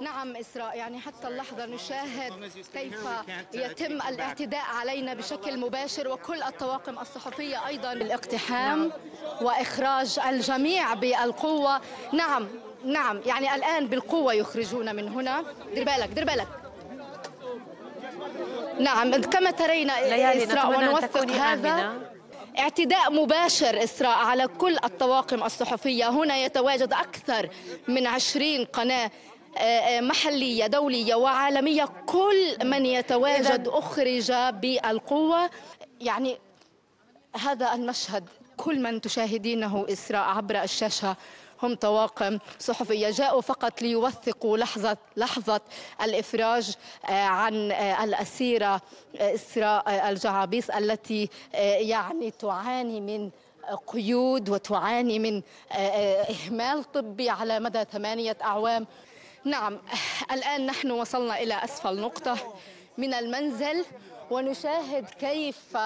نعم إسراء يعني حتى اللحظة نشاهد كيف يتم الاعتداء علينا بشكل مباشر وكل الطواقم الصحفية أيضا الاقتحام وإخراج الجميع بالقوة. نعم نعم يعني الآن بالقوة يخرجون من هنا. دير بالك دير بالك. نعم كما ترين ليالي إسراء ونوثق هذا اعتداء مباشر إسراء على كل الطواقم الصحفية. هنا يتواجد أكثر من عشرين قناة محلية دولية وعالمية كل من يتواجد أخرج بالقوة. يعني هذا المشهد كل من تشاهدينه إسراء عبر الشاشة هم طواقم صحفية. جاءوا فقط ليوثقوا لحظة لحظة الإفراج آه، عن آه، الأسيرة آه، إسراء آه، الجعابيس التي آه، يعني تعاني من قيود وتعاني من آه، آه، إهمال طبي على مدى ثمانية أعوام. نعم الآن نحن وصلنا إلى أسفل نقطة من المنزل ونشاهد كيف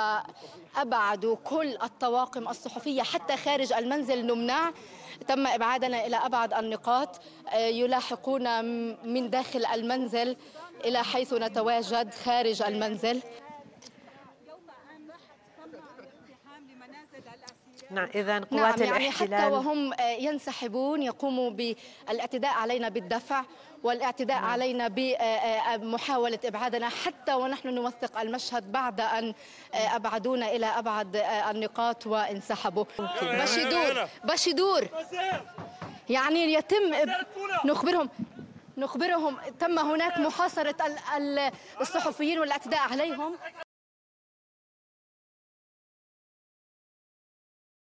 أبعدوا كل الطواقم الصحفية حتى خارج المنزل نمنع. تم إبعادنا إلى أبعد النقاط آه، يلاحقون من داخل المنزل إلى حيث نتواجد خارج المنزل. نعم إذا قوات نعم يعني حتى الاحتلال. وهم آه، ينسحبون يقوموا بالاعتداء علينا بالدفع والاعتداء علينا بمحاولة إبعادنا حتى ونحن نوثق المشهد بعد أن أبعدونا إلى أبعد النقاط وانسحبوا. باش يدور باش يدور يعني يتم نخبرهم نخبرهم تم هناك محاصرة ال- ال- الصحفيين والاعتداء عليهم.